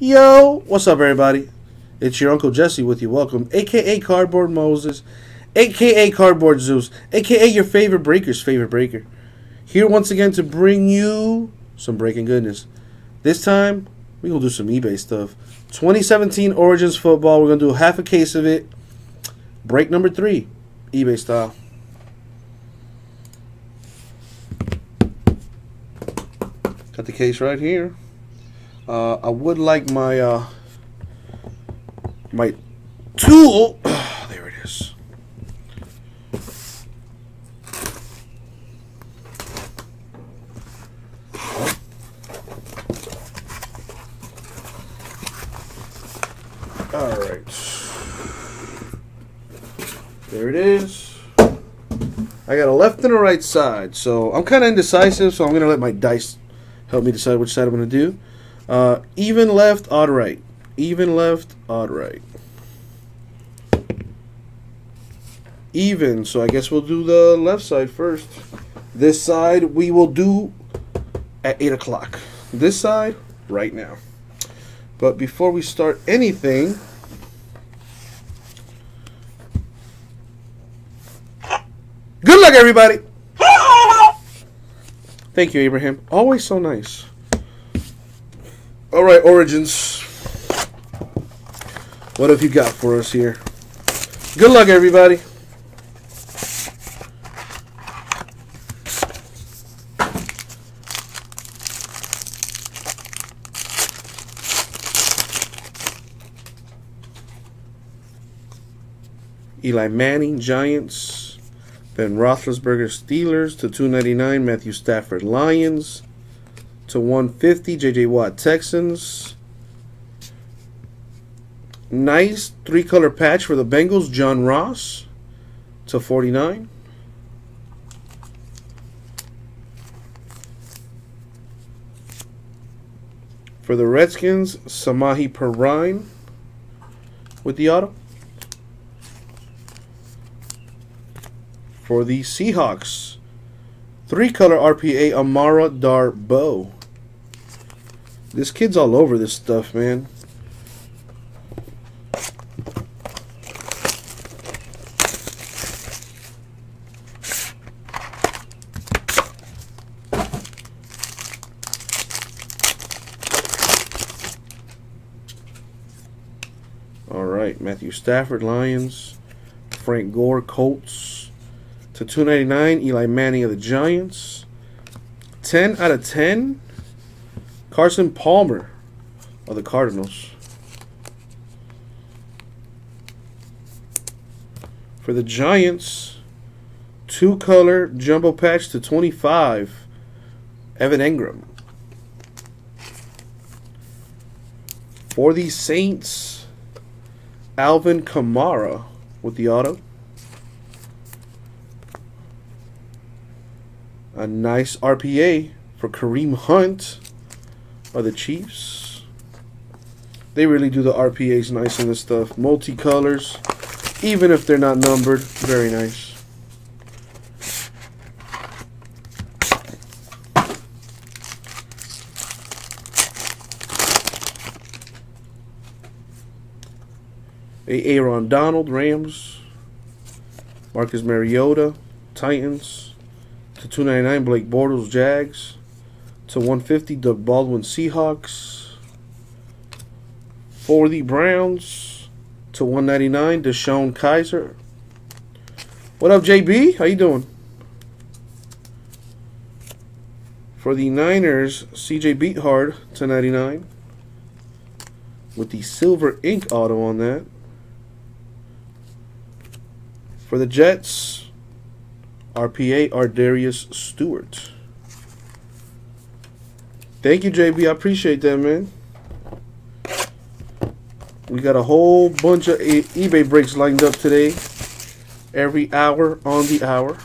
Yo, what's up, everybody? It's your Uncle Jesse with you. Welcome, aka Cardboard Moses, aka Cardboard Zeus, aka your favorite breaker's favorite breaker. Here once again to bring you some breaking goodness. This time, we're gonna do some eBay stuff. 2017 Origins football, we're gonna do half a case of it. Break number three, eBay style. Got the case right here. Uh, I would like my uh, my tool. there it is. All right. There it is. I got a left and a right side, so I'm kind of indecisive. So I'm gonna let my dice help me decide which side I'm gonna do. Uh, even left, odd right. Even left, odd right. Even, so I guess we'll do the left side first. This side we will do at 8 o'clock. This side, right now. But before we start anything, good luck, everybody! Thank you, Abraham. Always so nice. All right, Origins. What have you got for us here? Good luck, everybody. Eli Manning, Giants. Ben Roethlisberger, Steelers. To 299, Matthew Stafford, Lions to 150. JJ Watt, Texans. Nice three color patch for the Bengals. John Ross to 49. For the Redskins, Samaje Perine with the auto. For the Seahawks, three color RPA Amara Darboh. This kid's all over this stuff, man. All right, Matthew Stafford, Lions. Frank Gore, Colts. To 299, Eli Manning of the Giants. 10 out of 10. Carson Palmer of the Cardinals. For the Giants, two color jumbo patch to 25, Evan Engram. For the Saints, Alvin Kamara with the auto. A nice RPA for Kareem Hunt are the Chiefs. They really do the RPAs nice in this stuff. Multicolors, even if they're not numbered. Very nice. A Aaron Donald, Rams. Marcus Mariota, Titans. To 299, Blake Bortles, Jags to 150, Doug Baldwin Seahawks. For the Browns to 199, DeShone Kizer. What up, JB? How you doing? For the Niners, CJ Beathard to 99. With the silver ink auto on that. For the Jets, RPA Ardarius Stewart. Thank you, JB. I appreciate that, man. We got a whole bunch of e eBay breaks lined up today. Every hour on the hour.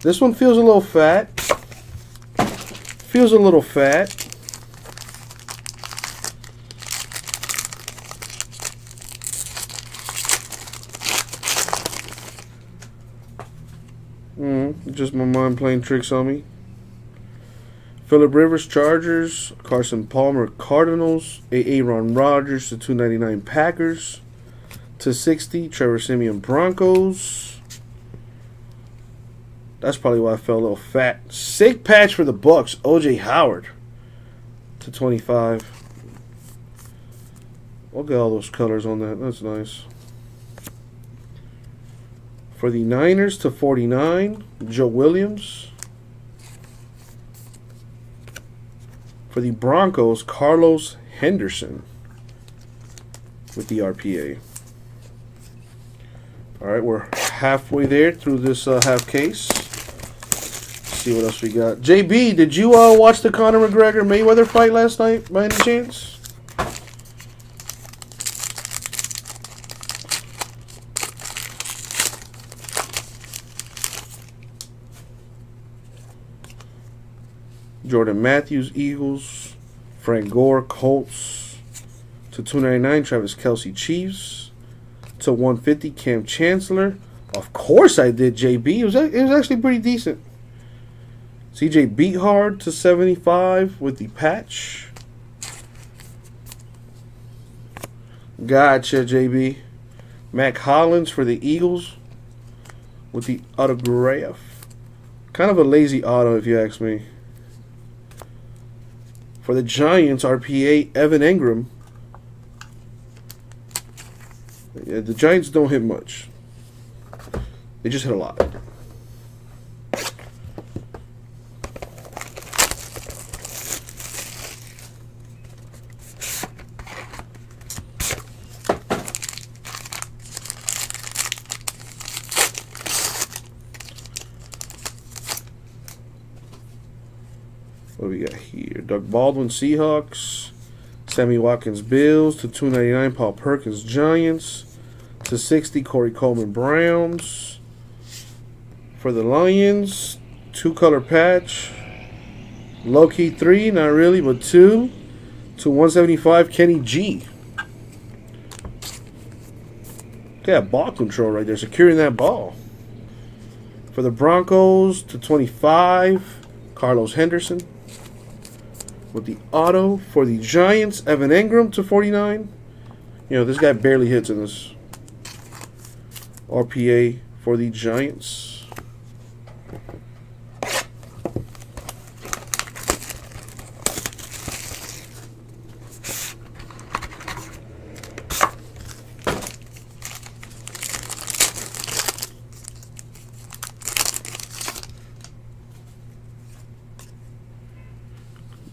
This one feels a little fat. Feels a little fat. Mm, just my mind playing tricks on me. Philip Rivers, Chargers. Carson Palmer, Cardinals. Aaron Rodgers to 299 Packers. To 60, Trevor Siemian, Broncos. That's probably why I felt a little fat. Sick patch for the Bucks. OJ Howard to 25. Look at all those colors on that. That's nice. For the Niners to 49, Joe Williams. For the Broncos, Carlos Henderson with the RPA. All right, we're halfway there through this uh, half case. Let's see what else we got. JB, did you uh, watch the Conor McGregor Mayweather fight last night by any chance? Jordan Matthews, Eagles. Frank Gore, Colts. To 299, Travis Kelce, Chiefs. To 150, Kam Chancellor. Of course I did, JB. It was, it was actually pretty decent. CJ Beathard to 75 with the patch. Gotcha, JB. Mack Hollins for the Eagles with the autograph. Kind of a lazy auto, if you ask me. For the Giants, RPA Evan Engram. Yeah, the Giants don't hit much. They just hit a lot. What do we got here? Doug Baldwin, Seahawks. Sammy Watkins, Bills. To 299, Paul Perkins, Giants. To 60, Corey Coleman, Browns. For the Lions, two color patch. Low key three, not really, but two. To 175, Kenny G. Look at that ball control right there, securing that ball. For the Broncos, to 25, Carlos Henderson with the auto for the Giants. Evan Engram to 49. You know, this guy barely hits in this RPA for the Giants.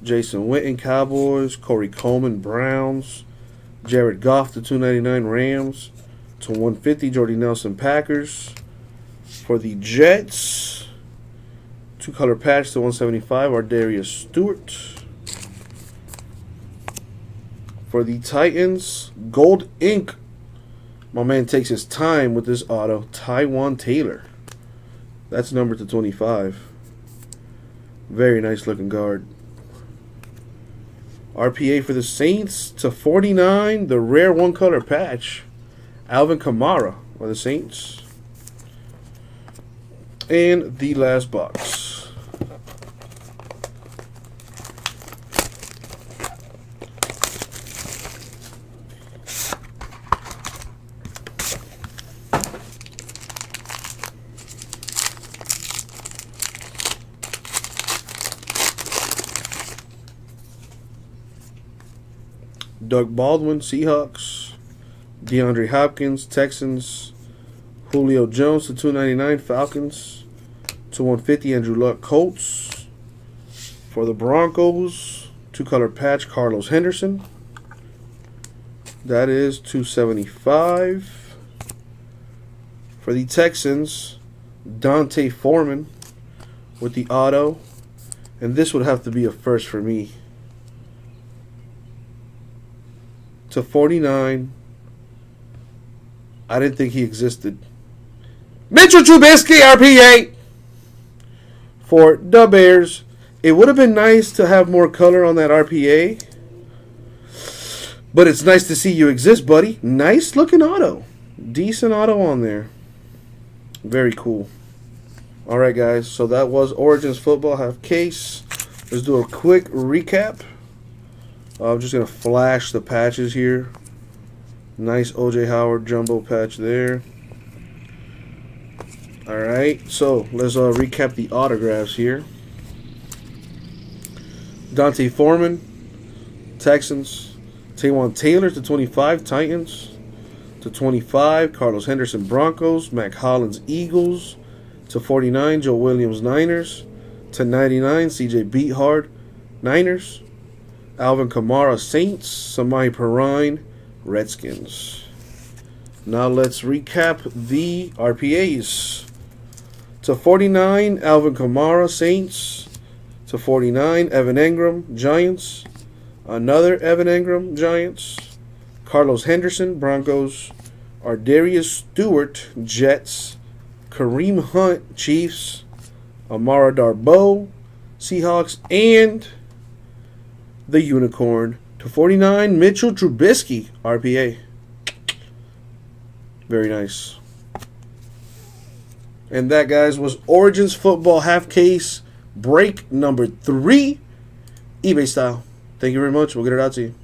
Jason Witten, Cowboys. Corey Coleman, Browns. Jared Goff to 299 Rams. To 150 Jordy Nelson, Packers. For the Jets, two color patch to 175 Ardarius Stewart. For the Titans, gold ink. My man takes his time with this auto. Taywan Taylor. That's number to 25. Very nice looking guard. RPA for the Saints to 49, the rare one color patch. Alvin Kamara for the Saints. And the last box. Doug Baldwin, Seahawks. DeAndre Hopkins, Texans. Julio Jones to 299, Falcons. To 150, Andrew Luck, Colts. For the Broncos, two color patch, Carlos Henderson. That is 275. For the Texans, D'Onta Foreman with the auto. And this would have to be a first for me. To 49. I didn't think he existed. Mitchell Trubisky, RPA for the Bears. It would have been nice to have more color on that RPA. But it's nice to see you exist, buddy. Nice looking auto. Decent auto on there. Very cool. All right, guys. So that was Origins Football half case. Let's do a quick recap. I'm just going to flash the patches here. Nice OJ Howard jumbo patch there. Alright, so let's uh, recap the autographs here. D'Onta Foreman, Texans. Taywan Taylor to 25, Titans. To 25, Carlos Henderson, Broncos. Mack Hollins, Eagles. To 49, Joe Williams, Niners. To 99, CJ Beathard, Niners. Alvin Kamara, Saints. Samaje Perine, Redskins. Now let's recap the RPAs. To 49, Alvin Kamara, Saints. To 49, Evan Engram, Giants. Another Evan Engram, Giants. Carlos Henderson, Broncos. Ardarius Stewart, Jets. Kareem Hunt, Chiefs. Amara Darboh, Seahawks. And the Unicorn. To 49, Mitchell Trubisky, RPA. Very nice. And that, guys, was Origins Football Half Case Break number three, eBay style. Thank you very much. We'll get it out to you.